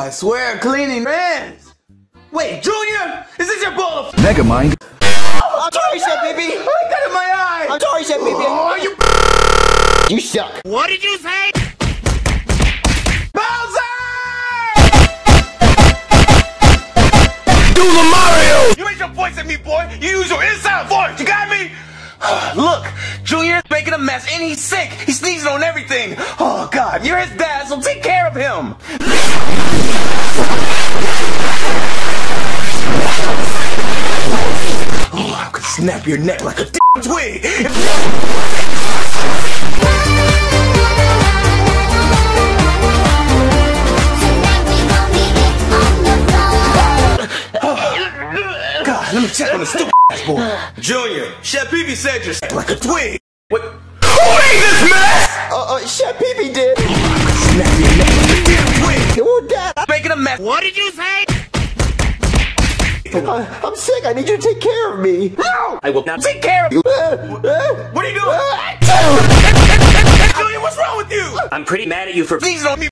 I swear, cleaning hands. Wait, Junior, is this your bowl of Megamind. I'm sorry, Chef Pee I got it in my eye? I'm sorry, Chef Pee Oh, you You suck. What did you say? Bowser! Do the Mario! You ain't your voice at me, boy. You use your inside voice. You got me? Look, Junior's making a mess and he's sick. He's sneezing on everything. Oh, God, you're his dad, so take care of him. Oh, I could snap your neck like a twig. God, let me check on the stupid ass boy. Junior, Chef Pee said you're like a twig. What? Who made this mess? Uh, uh, Chef Pee did. Snap your neck like a damn twig. Mess. What did you say? I, I'm sick. I need you to take care of me. No! I will not take care of you. Uh, uh, What are you doing? Junior, what's wrong with you? I'm pretty mad at you for Sneezing on me.